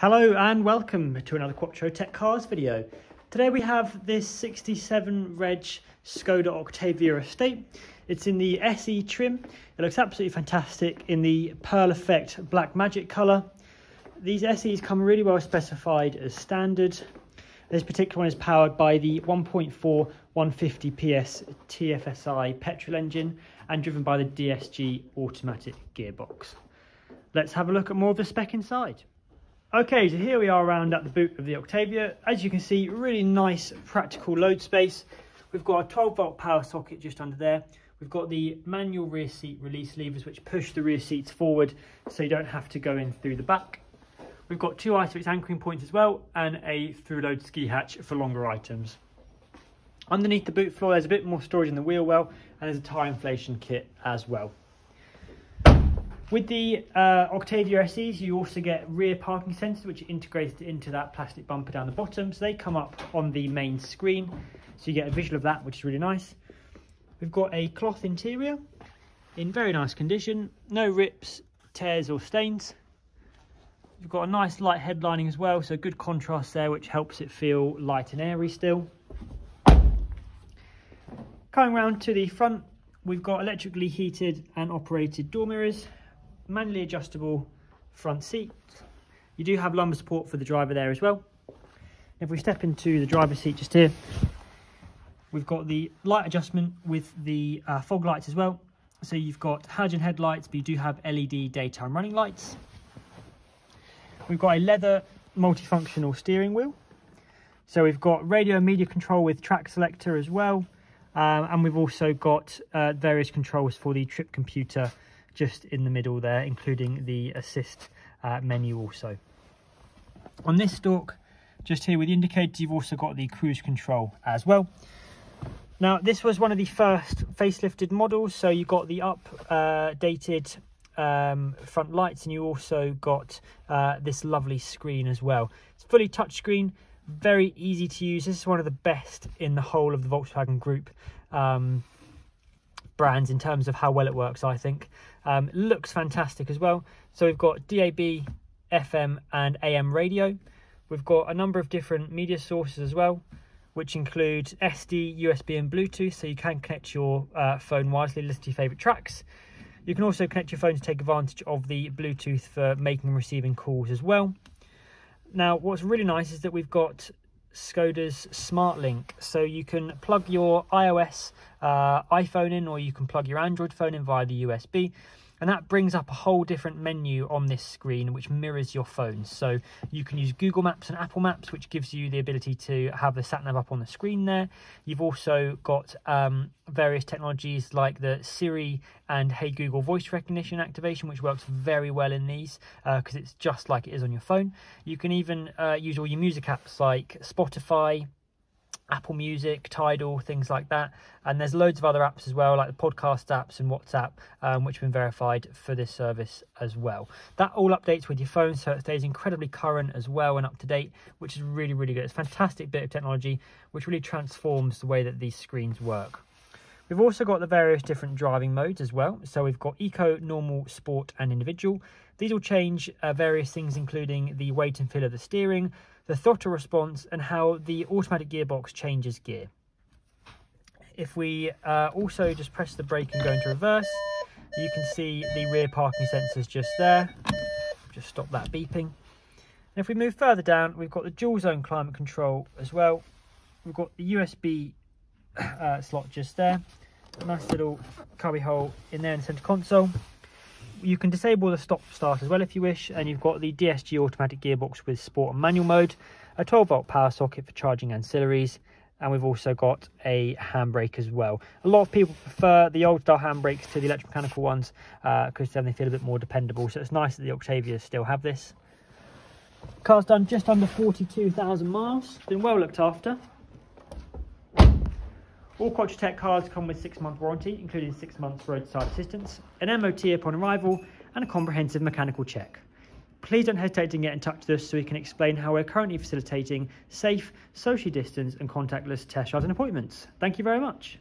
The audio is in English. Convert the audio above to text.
Hello and welcome to another Quattro Tech Cars video. Today we have this 67 Reg Skoda Octavia Estate. It's in the SE trim. It looks absolutely fantastic in the Pearl Effect Black Magic colour. These SEs come really well specified as standard. This particular one is powered by the 1.4 150 PS TFSI petrol engine and driven by the DSG automatic gearbox. Let's have a look at more of the spec inside. Okay, so here we are around at the boot of the Octavia. As you can see, really nice practical load space. We've got a 12 volt power socket just under there. We've got the manual rear seat release levers which push the rear seats forward so you don't have to go in through the back. We've got two ISOFIX anchoring points as well and a through load ski hatch for longer items. Underneath the boot floor there's a bit more storage in the wheel well and there's a tyre inflation kit as well. With the uh, Octavia SEs, you also get rear parking sensors, which are integrated into that plastic bumper down the bottom. So they come up on the main screen. So you get a visual of that, which is really nice. We've got a cloth interior in very nice condition. No rips, tears or stains. We've got a nice light headlining as well, so good contrast there, which helps it feel light and airy still. Coming round to the front, we've got electrically heated and operated door mirrors manually adjustable front seat. You do have lumbar support for the driver there as well. If we step into the driver's seat just here, we've got the light adjustment with the uh, fog lights as well. So you've got halogen headlights, but you do have LED daytime running lights. We've got a leather multifunctional steering wheel. So we've got radio media control with track selector as well. Um, and we've also got uh, various controls for the trip computer just in the middle there, including the assist uh, menu also. On this stalk, just here with the indicators, you've also got the cruise control as well. Now, this was one of the first facelifted models, so you got the updated uh, um, front lights and you also got uh, this lovely screen as well. It's fully touchscreen, very easy to use. This is one of the best in the whole of the Volkswagen group. Um, brands in terms of how well it works, I think. Um, looks fantastic as well. So we've got DAB, FM and AM radio. We've got a number of different media sources as well, which include SD, USB and Bluetooth, so you can connect your uh, phone wirelessly, listen to your favourite tracks. You can also connect your phone to take advantage of the Bluetooth for making and receiving calls as well. Now, what's really nice is that we've got Skoda's SmartLink. So you can plug your iOS uh, iPhone in or you can plug your Android phone in via the USB and that brings up a whole different menu on this screen which mirrors your phone. So you can use google maps and apple maps which gives you the ability to have the sat nav up on the screen there. You've also got um, various technologies like the siri and hey google voice recognition activation which works very well in these because uh, it's just like it is on your phone. You can even uh, use all your music apps like spotify Apple Music, Tidal, things like that. And there's loads of other apps as well, like the podcast apps and WhatsApp, um, which have been verified for this service as well. That all updates with your phone, so it stays incredibly current as well and up to date, which is really, really good. It's a fantastic bit of technology, which really transforms the way that these screens work. We've also got the various different driving modes as well. So we've got Eco, Normal, Sport and Individual. These will change uh, various things including the weight and feel of the steering, the throttle response and how the automatic gearbox changes gear. If we uh, also just press the brake and go into reverse, you can see the rear parking sensors just there. Just stop that beeping. And if we move further down, we've got the dual zone climate control as well. We've got the USB uh, slot just there. Nice little cubby hole in there in the center console you can disable the stop start as well if you wish and you've got the DSG automatic gearbox with sport and manual mode a 12 volt power socket for charging ancillaries and we've also got a handbrake as well. A lot of people prefer the old style handbrakes to the electromechanical ones because uh, then they feel a bit more dependable. So it's nice that the octavias still have this. Car's done just under 42,000 miles been well looked after all Quattro cars come with six month warranty, including six months roadside assistance, an MOT upon arrival, and a comprehensive mechanical check. Please don't hesitate to get in touch with us so we can explain how we're currently facilitating safe, socially distanced, and contactless test drives and appointments. Thank you very much.